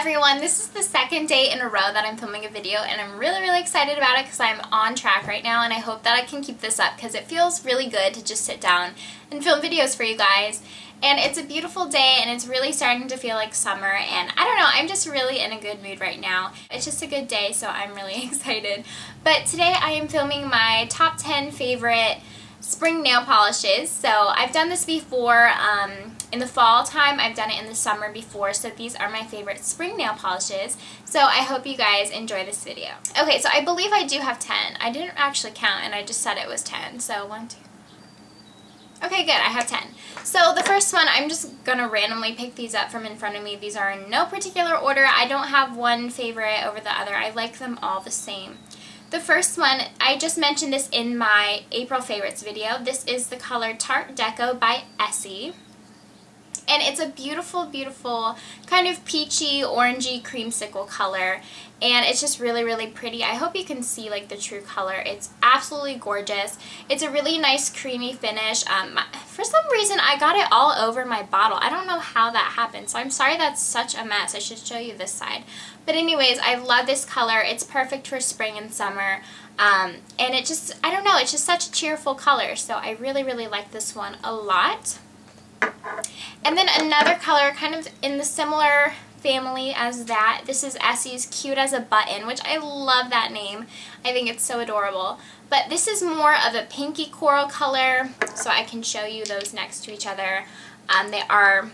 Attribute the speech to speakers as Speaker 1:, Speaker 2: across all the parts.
Speaker 1: everyone, this is the second day in a row that I'm filming a video and I'm really really excited about it because I'm on track right now and I hope that I can keep this up because it feels really good to just sit down and film videos for you guys and it's a beautiful day and it's really starting to feel like summer and I don't know, I'm just really in a good mood right now. It's just a good day so I'm really excited. But today I am filming my top 10 favorite spring nail polishes. So I've done this before um, in the fall time. I've done it in the summer before. So these are my favorite spring nail polishes. So I hope you guys enjoy this video. Okay, so I believe I do have 10. I didn't actually count and I just said it was 10. So one, two. Okay, good. I have 10. So the first one, I'm just going to randomly pick these up from in front of me. These are in no particular order. I don't have one favorite over the other. I like them all the same. The first one, I just mentioned this in my April favorites video. This is the color Tart Deco by Essie. And it's a beautiful, beautiful kind of peachy, orangey creamsicle color. And it's just really, really pretty. I hope you can see like the true color. It's absolutely gorgeous. It's a really nice creamy finish. Um, for some reason, I got it all over my bottle. I don't know how that happened. So I'm sorry that's such a mess. I should show you this side. But anyways, I love this color. It's perfect for spring and summer. Um, and it just, I don't know, it's just such a cheerful color. So I really, really like this one a lot. And then another color kind of in the similar family as that. This is Essie's Cute as a Button, which I love that name. I think it's so adorable. But this is more of a pinky coral color, so I can show you those next to each other. Um, they are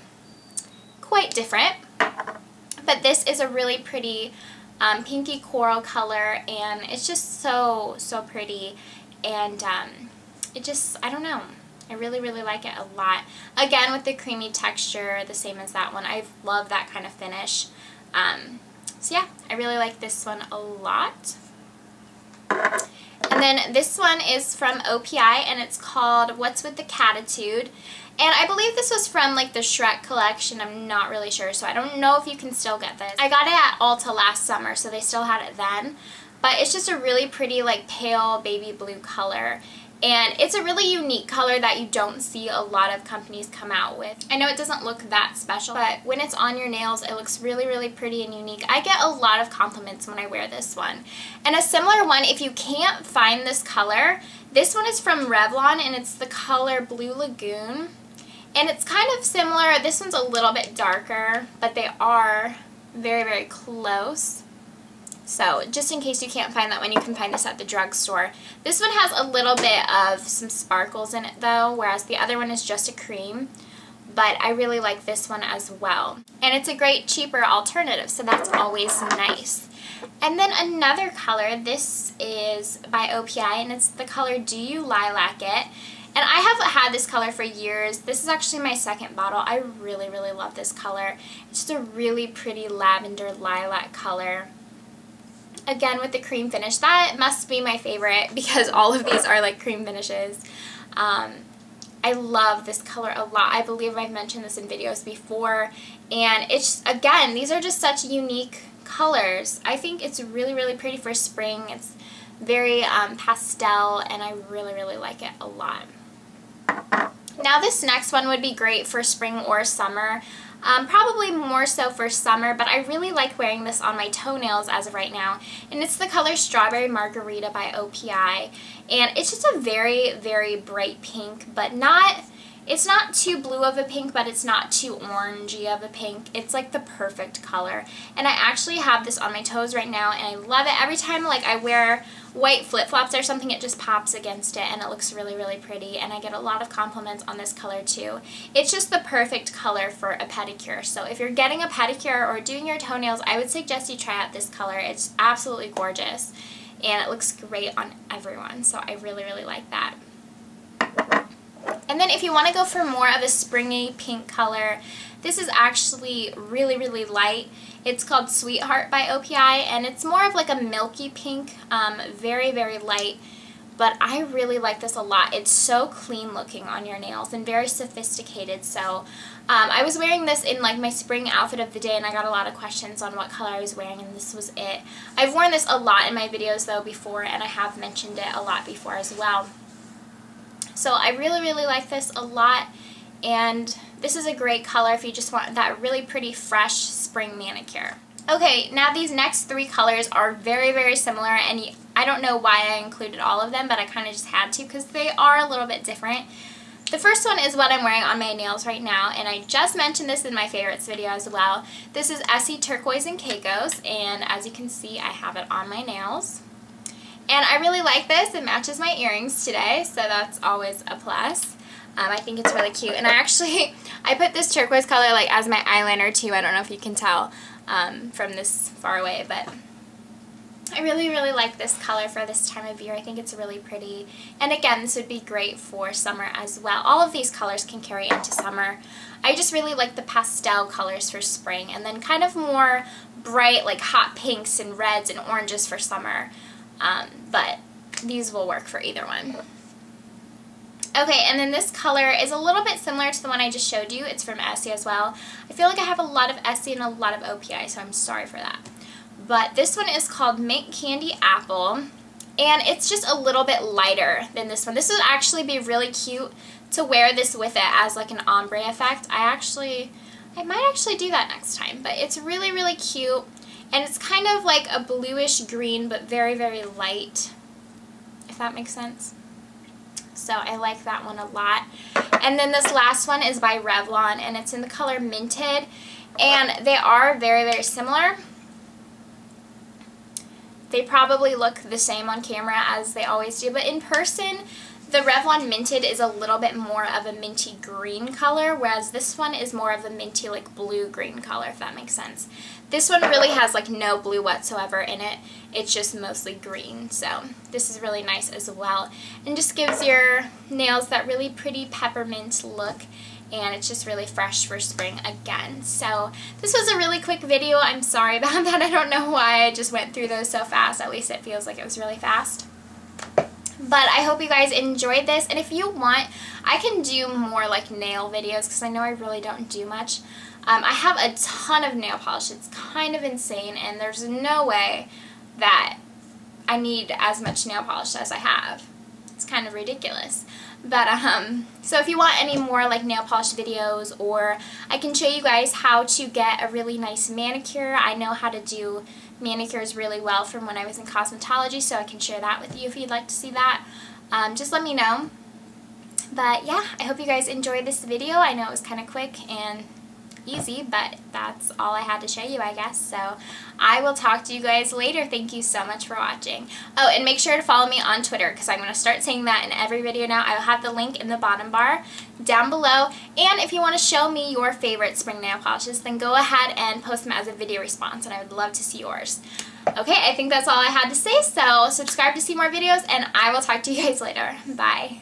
Speaker 1: quite different, but this is a really pretty um, pinky coral color, and it's just so, so pretty. And um, it just, I don't know, I really, really like it a lot. Again, with the creamy texture, the same as that one. I love that kind of finish. Um, so yeah, I really like this one a lot. And then this one is from OPI and it's called What's With the Cattitude. And I believe this was from like the Shrek collection. I'm not really sure, so I don't know if you can still get this. I got it at Ulta last summer, so they still had it then. But it's just a really pretty like pale baby blue color. And it's a really unique color that you don't see a lot of companies come out with. I know it doesn't look that special, but when it's on your nails, it looks really, really pretty and unique. I get a lot of compliments when I wear this one. And a similar one, if you can't find this color, this one is from Revlon and it's the color Blue Lagoon. And it's kind of similar. This one's a little bit darker, but they are very, very close. So just in case you can't find that one, you can find this at the drugstore. This one has a little bit of some sparkles in it though, whereas the other one is just a cream. But I really like this one as well. And it's a great cheaper alternative, so that's always nice. And then another color, this is by OPI, and it's the color Do You Lilac It. And I have had this color for years. This is actually my second bottle. I really, really love this color. It's just a really pretty lavender lilac color again with the cream finish. That must be my favorite because all of these are like cream finishes. Um, I love this color a lot. I believe I've mentioned this in videos before. And it's, again, these are just such unique colors. I think it's really, really pretty for spring. It's very um, pastel and I really, really like it a lot. Now this next one would be great for spring or summer. Um, probably more so for summer, but I really like wearing this on my toenails as of right now. And it's the color Strawberry Margarita by OPI. And it's just a very, very bright pink, but not... It's not too blue of a pink, but it's not too orangey of a pink. It's like the perfect color. And I actually have this on my toes right now, and I love it. Every time like I wear white flip-flops or something, it just pops against it, and it looks really, really pretty. And I get a lot of compliments on this color too. It's just the perfect color for a pedicure. So if you're getting a pedicure or doing your toenails, I would suggest you try out this color. It's absolutely gorgeous, and it looks great on everyone. So I really, really like that. And then if you want to go for more of a springy pink color, this is actually really, really light. It's called Sweetheart by OPI, and it's more of like a milky pink, um, very, very light. But I really like this a lot. It's so clean looking on your nails and very sophisticated. So um, I was wearing this in like my spring outfit of the day and I got a lot of questions on what color I was wearing and this was it. I've worn this a lot in my videos though before and I have mentioned it a lot before as well. So I really, really like this a lot. And this is a great color if you just want that really pretty fresh spring manicure. Okay, now these next three colors are very, very similar, and I don't know why I included all of them, but I kind of just had to because they are a little bit different. The first one is what I'm wearing on my nails right now, and I just mentioned this in my favorites video as well. This is Essie Turquoise and Caicos, and as you can see, I have it on my nails. And I really like this. It matches my earrings today, so that's always a plus. Um, I think it's really cute. And I actually, I put this turquoise color like as my eyeliner too. I don't know if you can tell um, from this far away, but I really, really like this color for this time of year. I think it's really pretty. And again, this would be great for summer as well. All of these colors can carry into summer. I just really like the pastel colors for spring and then kind of more bright like hot pinks and reds and oranges for summer. Um, but these will work for either one. Okay, and then this color is a little bit similar to the one I just showed you. It's from Essie as well. I feel like I have a lot of Essie and a lot of OPI, so I'm sorry for that. But this one is called Mint Candy Apple, and it's just a little bit lighter than this one. This would actually be really cute to wear this with it as like an ombre effect. I actually, I might actually do that next time, but it's really, really cute. And it's kind of like a bluish green, but very, very light, if that makes sense. So I like that one a lot. And then this last one is by Revlon, and it's in the color Minted. And they are very, very similar. They probably look the same on camera as they always do, but in person, the Revlon Minted is a little bit more of a minty green color, whereas this one is more of a minty like blue-green color, if that makes sense. This one really has like no blue whatsoever in it. It's just mostly green, so this is really nice as well. And just gives your nails that really pretty peppermint look and it's just really fresh for spring again. So this was a really quick video. I'm sorry about that. I don't know why I just went through those so fast. At least it feels like it was really fast. But I hope you guys enjoyed this. And if you want, I can do more like nail videos because I know I really don't do much. Um, I have a ton of nail polish. It's kind of insane. And there's no way that I need as much nail polish as I have. It's kind of ridiculous. But, um, so if you want any more like nail polish videos or I can show you guys how to get a really nice manicure. I know how to do manicures really well from when I was in cosmetology, so I can share that with you if you'd like to see that. Um, just let me know. But yeah, I hope you guys enjoyed this video. I know it was kind of quick and easy, but that's all I had to show you, I guess. So I will talk to you guys later. Thank you so much for watching. Oh, and make sure to follow me on Twitter because I'm going to start saying that in every video now. I'll have the link in the bottom bar down below. And if you want to show me your favorite spring nail polishes, then go ahead and post them as a video response, and I would love to see yours. Okay, I think that's all I had to say, so subscribe to see more videos, and I will talk to you guys later. Bye.